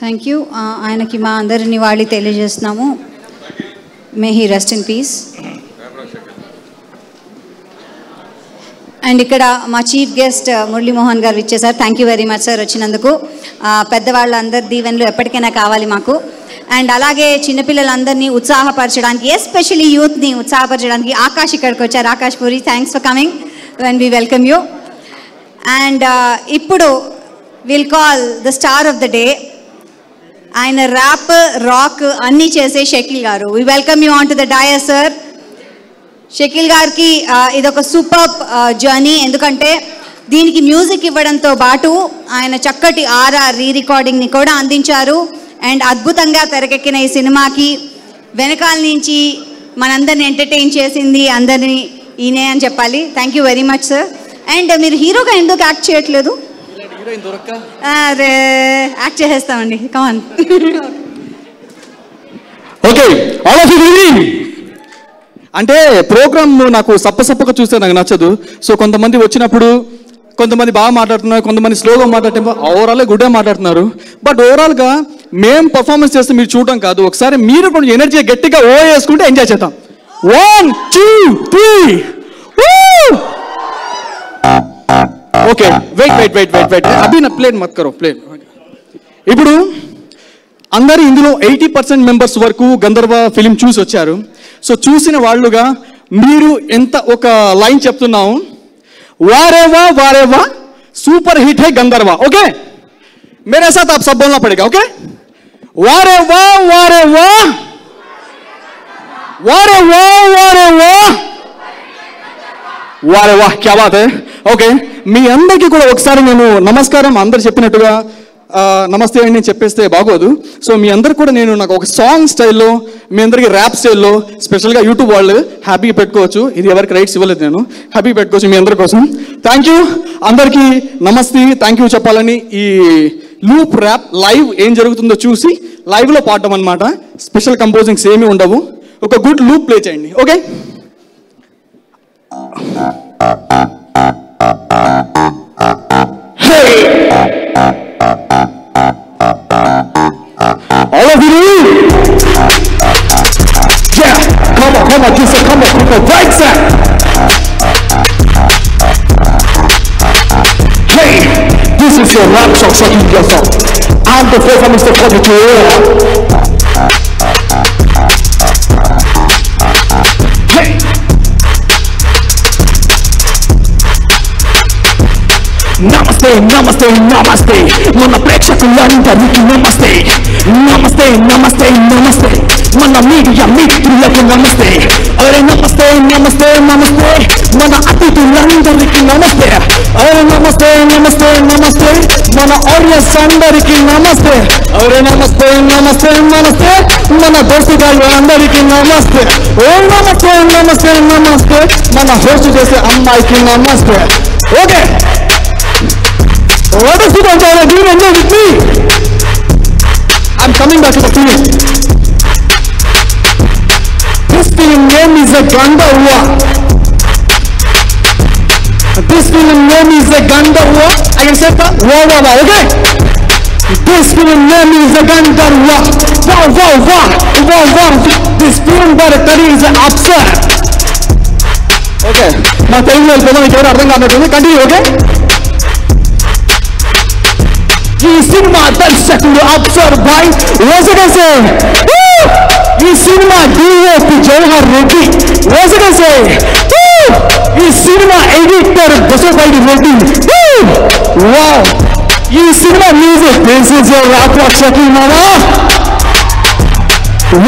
Thank you uh, ఆయనకి మా అందరి నివాళి తెలియజేస్తున్నాము. May he rest in peace and ఇక్కడ మా చీఫ్ గెస్ట్ uh, మురళీమోహన్ గారు ఇచ్చేసారు. Thank you very much sir వచ్చినందుకు. Uh, పెద్దవాళ్ళందరి దీవెనలు ఎప్పటికైనా కావాలి మాకు. అండ్ అలాగే చిన్నపిల్లలందరినీ ఉత్సాహపరచడానికి ఎస్పెషలీ యూత్ని ఉత్సాహపరచడానికి ఆకాష్ ఇక్కడికి వచ్చారు. Akash Puri thanks for coming when we welcome you and ఇప్పుడు will call the star of the day ఆయన ర్యాప్ రాక్ అన్నీ చేసే షకీల్ గారు. We welcome you on to the dais sir Shakeel గారికి ఇదొక సూపర్ జర్నీ ఎందుకంటే దీనికి మ్యూజిక్ ఇవ్వడంతో పాటు ఆయన చక్కటి ఆర్ఆర్ రీ రికార్డింగ్ని కూడా అందించారు. అండ్ అద్భుతంగా తెరకెక్కిన ఈ సినిమాకి వెనకాల నుంచి మనందరిని ఎంటర్టైన్ చేసింది అందరినీ ఈయనే అని చెప్పాలి. Thank you very much sir and మీరు హీరోగా ఎందుకు యాక్ట్ చేయట్లేదు? అరే యాక్ట్ చేసేస్తామండి. కమాన్ ఓకే ఆల్ ఆఫ్ అంటే ప్రోగ్రామ్ నాకు సప్పసప్పగా చూస్తే నాకు నచ్చదు. సో కొంతమంది వచ్చినప్పుడు కొంతమంది బాగా మాట్లాడుతున్నారు కొంతమంది స్లోగా మాట్లాడటం ఓవరాల్ గుడ్డే మాట్లాడుతున్నారు. బట్ ఓవరాల్గా మేం పర్ఫార్మెన్స్ చేస్తే మీరు చూడటం కాదు. ఒకసారి మీరు కొంచెం ఎనర్జీ గట్టిగా ఓ వేసుకుంటే ఎంజాయ్ చేద్దాం. One two three okay wait wait wait wait wait అభి నా ప్లేన్ మత్ కరో ప్లేన్ ఇప్పుడు అందరు ఇందులో ఎయిటీ పర్సెంట్ మెంబర్స్ వరకు గంధర్వ ఫిలిం చూసి వచ్చారు సో చూసిన వాళ్ళుగా మీరు ఎంత ఒక లైన్ చెప్తున్నాము వారేవా వారేవా సూపర్ హిట్ హై గంధర్వ ఓకే मेरे साथ आप सब बोलना पड़ेगा ओके वारे वाह वारे वाह वारे वाह वारे वाह వారే వాహ్ క్యా బాత్ హై ఓకే మీ అందరికీ కూడా ఒకసారి నేను నమస్కారం అందరు చెప్పినట్టుగా ఆ, నమస్తే అని నేను చెప్పేస్తే బాగోదు. సో మీ అందరు కూడా నేను నాకు ఒక సాంగ్ స్టైల్లో మీ అందరికీ ర్యాప్ స్టైల్లో స్పెషల్గా యూట్యూబ్ వాళ్ళు హ్యాపీ పెట్టుకోవచ్చు. ఇది ఎవరికి రైట్స్ ఇవ్వలేదు నేను. హ్యాపీ పెట్టుకోవచ్చు మీ అందరి కోసం. థ్యాంక్ యూ అందరికీ నమస్తే. థ్యాంక్ యూ చెప్పాలని ఈ లూప్ ర్యాప్ లైవ్ ఏం జరుగుతుందో చూసి లైవ్లో పాడటం అనమాట స్పెషల్ కంపోజింగ్స్ ఏమీ ఉండవు. ఒక గుడ్ లూప్ ప్లే చేయండి. Okay All of you! Yeah! Come on, come on, just come on, come on, right side! Hey! This is your rap song, so you your song. I'm the first Mr. Positive. Hey! నమస్తే నమస్తే నమస్తే మన ప్రేక్షకులందరికీ నమస్తే నమస్తే నమస్తే నమస్తే మన మీడియా మిత్రులకు నమస్తే అరే నమస్తే నమస్తే నమస్తే మన అతిథులందరికీ నమస్తే అరే నమస్తే నమస్తే నమస్తే మన ఆడియన్స్ అందరికీ నమస్తే అరే నమస్తే నమస్తే నమస్తే మన దోస్తుగాళ్ళు అందరికీ నమస్తే ఓ నమస్తే నమస్తే నమస్తే మన హోస్ట్ చేసే అమ్మాయికి నమస్తే okay What is it on the Do you remember with me? I'm coming back to the film. This film name is a Gandharva. This film name is a Gandharva. I can say that. Wow, wow, wow. Okay. This film name is a Gandharva. Wow, wow, wow. Wow, wow. This film director is an Apsar. Okay. నా తెలుగులో వెళ్ళిపోదాం మీకు ఎవరు అర్థం కానట్టుంది continue okay ఈ cinema దర్శకుడు అప్సర్ భాయ్ రోజుగసే ఈ సినిమా డిఓపి జవహర్ రెడ్డి రోజుగసే ఈ cinema editor Basopalli Reddy wow ఈ cinema music this is your rap Shakeel మామా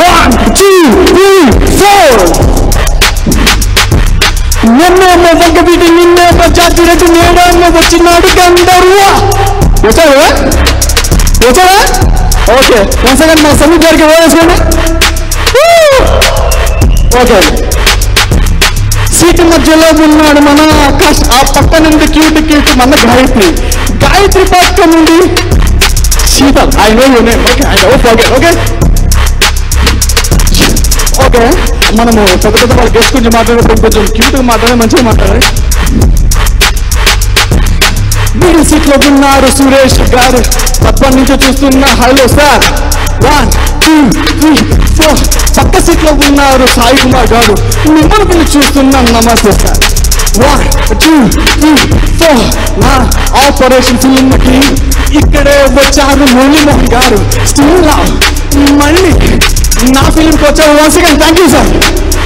వన్ టూ త్రీ ఫోర్ నిన్నేమో వంగబీటి నిన్నేమో జాతిరెడ్డి నేనేమో వచ్చినాడు గంధర్వ వచ్చాడు కదా? వచ్చాడా ఓకే. వన్ సెకండ్ మన సమీప్ గారికి వేసుకోండి. ఓకే. సీటు మధ్యలో ఉన్నాడు మన ఆకాష్. ఆ పక్క నుండి క్యూట్ క్యూట్ మన గాయత్రి. గాయత్రి పక్క నుండి Sheetal I know you name okay I know okay okay okay మనము పెద్ద పెద్ద వాళ్ళ గెస్ట్ గురించి మాట్లాడేటప్పుడు కొంచెం క్యూట్గా మాట్లాడే మంచిగా మాట్లాడాలి మీరు సీట్లో ఉన్నారు సురేష్ గారు. తప్పటి నుంచి చూస్తున్న hello sir. One two three four పక్క సీట్లో ఉన్నారు సాయి కుమార్ గారు. మిమ్మల్ని పిలిచి చూస్తున్నాం నమస్తే sir. One two three four నా ఆపరేషన్ ఫిల్మ్కి ఇక్కడే వచ్చారు మురళీమోహన్ గారు. స్టిల్ మళ్ళీ నా ఫిల్మ్ వచ్చారు once again. Thank you sir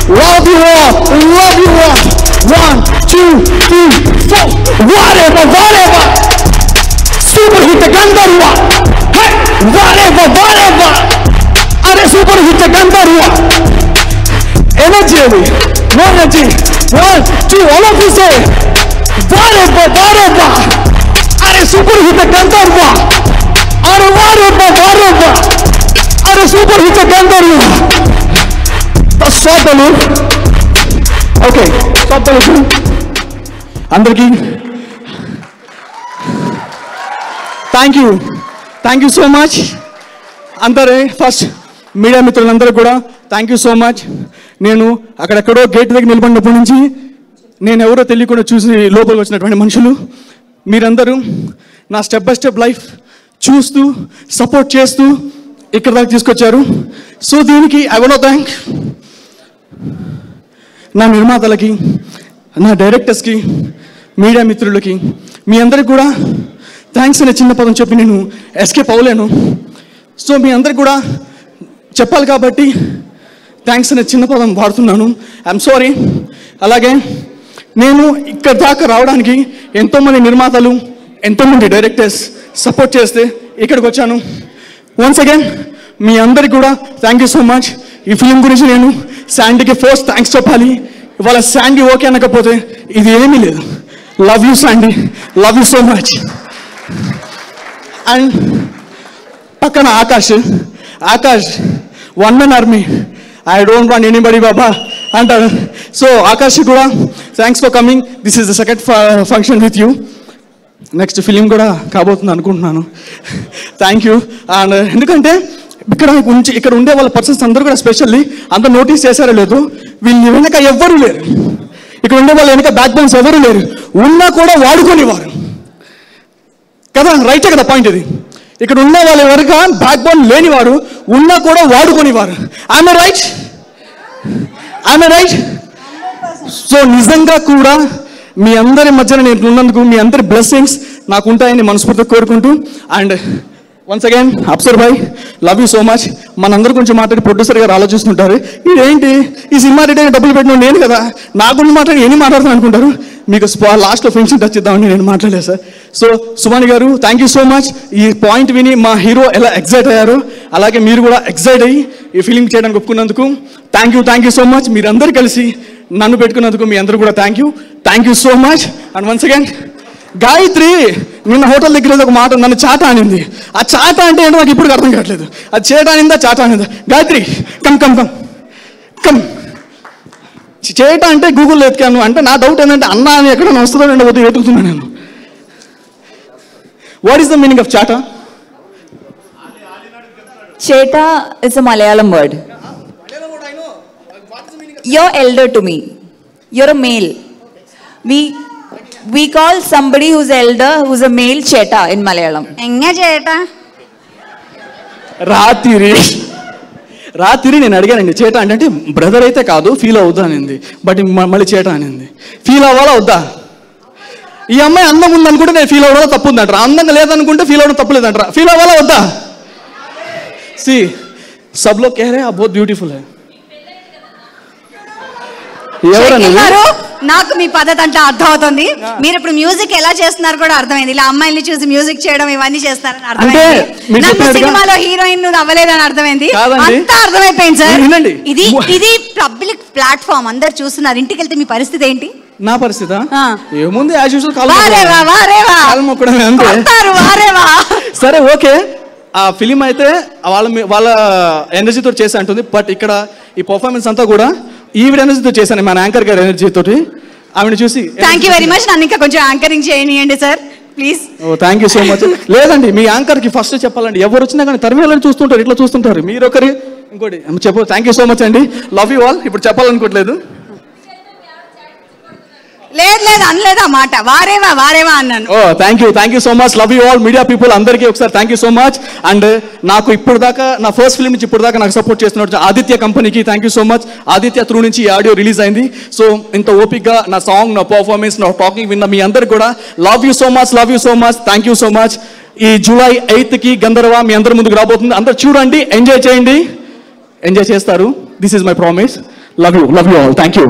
love you love you one two three four వారెవర్ వారెవర్ సూపర్ హిట్ గంధర్వ వారెవర్ వారెవర్ అరే సూపర్ హిట్ గంధర్వ ఎనర్జీ అది no energy one two all of you say వారెవర్ వారెవర్ అరే సూపర్ హిట్ గంధర్వ అరే వారెవర్ వారెవర్ అరే సూపర్ హిట్ గంధర్వ శ్రోతలు ఓకే శ్రోతలు అందరికీ thank you thank you so much అందరే first media మిత్రులందరూ కూడా థ్యాంక్ యూ సో మచ్ నేను అక్కడెక్కడో గేట్ దగ్గర నిలబడినప్పటి నుంచి నేను ఎవరో తెలియకుండా చూసి లోపలికి వచ్చినటువంటి మనుషులు. మీరందరూ నా స్టెప్ బై స్టెప్ లైఫ్ చూస్తూ సపోర్ట్ చేస్తూ ఇక్కడ దాకా తీసుకొచ్చారు. సో దీనికి ఐ వన్ థ్యాంక్ నా నిర్మాతలకి నా డైరెక్టర్స్కి మీడియా మిత్రులకి మీ అందరికి కూడా థ్యాంక్స్ అనే చిన్న పదం చెప్పి నేను ఎస్కేప్ అవ్వలేను సో మీ అందరికి కూడా చెప్పాలి కాబట్టి థ్యాంక్స్ అనే చిన్న పదం వాడుతున్నాను. ఐఎమ్ సారీ అలాగే నేను ఇక్కడ దాకా రావడానికి ఎంతోమంది నిర్మాతలు ఎంతోమంది డైరెక్టర్స్ సపోర్ట్ చేస్తే ఇక్కడికి వచ్చాను. వన్స్ అగైన్ మీ అందరికి కూడా థ్యాంక్ యూ సో మచ్ ఈ ఫిలిం గురించి నేను శాండీకి ఫోర్స్ థ్యాంక్స్ చెప్పాలి. ఇవాళ శాండీ ఓకే అనకపోతే ఇది ఏమీ లేదు. Love you Sandy. Love you so much and పక్కన Akash. Akash one men army I don't want anybody బాబా అంటారు. సో ఆకాష్ కూడా thanks for coming this is the second function with you next film కూడా కాబోతుంది అనుకుంటున్నాను. థ్యాంక్ యూ అండ్ ఎందుకంటే ఇక్కడ ఉంచి ఇక్కడ ఉండే వాళ్ళ పర్సన్స్ అందరూ కూడా స్పెషల్లీ అంత నోటీస్ చేశారో లేదు వీళ్ళు వెనక ఎవ్వరూ లేరు. ఇక్కడ ఉండే వాళ్ళ వెనక బ్యాక్ బోన్స్ ఎవరు లేరు. ఉన్నా కూడా వాడుకునేవారు కదా? రైటే కదా పాయింట్ ఇది? ఇక్కడ ఉన్న వాళ్ళ వెనక బ్యాక్ బోన్ లేనివారు ఉన్నా కూడా వాడుకునేవారు ఆమె రైట్ ఆమె రైట్ సో నిజంగా కూడా మీ అందరి మధ్యన నేను ఉన్నందుకు మీ అందరి బ్లెస్సింగ్స్ నాకు ఉంటాయని మనస్ఫూర్తిగా కోరుకుంటూ and once again Afsar bhai love you so much మనందరి కొంచెం మాట్లాడి ప్రొడ్యూసర్ గారు ఆలోచిస్తుంటారు. ఇదేంటి? ఈ సినిమా రిటైన్ డబ్బులు పెట్టిన నేను కదా. నా గురించి మాట్లాడి ఏమి మాట్లాడుతాను అనుకుంటారు? మీకు లాస్ట్లో ఫెన్షన్ టచ్ ఇద్దామని నేను మాట్లాడలేదు సార్. సో సుమాని గారు థ్యాంక్ యూ సో మచ్ ఈ పాయింట్ విని మా హీరో ఎలా ఎగ్జైట్ అయ్యారు అలాగే మీరు కూడా ఎగ్జైట్ అయ్యి ఈ ఫిలిం చేయడానికి ఒప్పుకున్నందుకు thank you thank you so much మీరందరూ కలిసి నన్ను పెట్టుకున్నందుకు మీ అందరూ కూడా thank you thank you so much and once again Gayatri నిన్న హోటల్ దగ్గర ఒక మాట నన్ను చాట అనింది. ఆ చాట అంటే ఏంటో నాకు ఇప్పుడు అర్థం కావట్లేదు. అది చేట అనిందా చాట అనిందా? Gayatri come come come come. చేయట అంటే గూగుల్ ఎతికాను అంటే నా డౌట్ ఏంటంటే అన్న అని ఎక్కడ వస్తుందో రెండో పోతే వెతుకుతున్నాను నేను. What is the meaning of చాట? Cheta is a Malayalam word. You're elder to me. You're a male. We we call somebody who's elder who's a male cheta in malayalam. enga cheta రాత్రి రాత్రి నేను అడిగానండి చేట అంటే brother అయితే కాదు feel అవుద్దా అనింది బట్ మళ్ళీ చేట అనింది ఫీల్ అవ్వాలా వద్దా ఈ అమ్మాయి అందం ఉందనుకుంటే నేను ఫీల్ అవ్వడం తప్పు ఉందంటారా అందంగా లేదనుకుంటే ఫీల్ అవ్వడం తప్పు లేదంటారా ఫీల్ అవ్వాలా వద్దా సి సబ్లో కేరే ఆ బోత్ బ్యూటిఫుల్ హై నాకు మీ పద్ధతి అంటే అర్థం అవుతుంది మీరు ఇప్పుడు మ్యూజిక్ ఎలా చేస్తున్నారు కూడా అర్థమైంది. ఇలా అమ్మాయిల్ని చూసి మ్యూజిక్ చేయడం ఇవన్నీ చేస్తారని అర్థమైంది. సినిమాలో హీరోయిన్ నువ్వు అవ్వలేదని అర్థమైంది. అంతా అర్థమైపోయింది సార్. ఇది ఇది పబ్లిక్ ప్లాట్ఫామ్ అందరు చూస్తున్నారు. ఇంటికి వెళ్తే మీ పరిస్థితి ఏంటి? నా పరిస్థితి. ఏముంది యాజ్ యూజువల్ కాల్ మొక్కడమే. అంతే. సరే ఓకే. ఆ ఫిలిం అయితే వాళ్ళ వాళ్ళ ఎనర్జీతో చేసి అంటుంది. బట్ ఇక్కడ ఈ పర్ఫార్మెన్స్ అంతా కూడా ఈవిడ ఎనర్జీతో చేశాను మన యాంకర్ గారి ఎనర్జీ తోటి. ఆవిడ చూసి థ్యాంక్ యూ వెరీ మచ్ నన్ను ఇంకా కొంచెం anchoring చేయనియండి sir please oh thank you so much లేదండి మీ యాంకర్కి ఫస్ట్ చెప్పాలండి. ఎవరు వచ్చినా కానీ తరిమేళ్ళని చూస్తుంటారు ఇట్లా చూస్తుంటారు. మీరు ఒకరి ఇంకోటి చెప్పు థ్యాంక్ యూ సో మచ్ అండి. లవ్ యూ ఆల్ ఇప్పుడు చెప్పాలనుకోవట్లేదు. లేదు లేదు అనలేదు ఆ మాట. వారేవా వారేవా అన్నాను. ఓ thank you thank you so much love you all media people అందరికీ ఒకసారి thank you so much and నాకు ఇప్పుడు దాకా నా ఫస్ట్ ఫిల్మ్ నుంచి ఇప్పుడు దాకా నాకు సపోర్ట్ చేస్తున్న ఆదిత్య కంపెనీకి thank you so much Aditya through నుంచి ఈ ఆడియో రిలీజ్ అయింది. సో ఇంత ఓపిక్గా నా సాంగ్ నా పర్ఫార్మెన్స్ నా టాకింగ్ విన్న మీ అందరికి కూడా love you so much love you so much thank you so much ఈ జూలై ఎయిత్కి గంధర్వ మీ అందరి ముందుకు రాబోతుంది. అందరు చూడండి ఎంజాయ్ చేయండి. ఎంజాయ్ చేస్తారు. This is my promise love you love you all thank you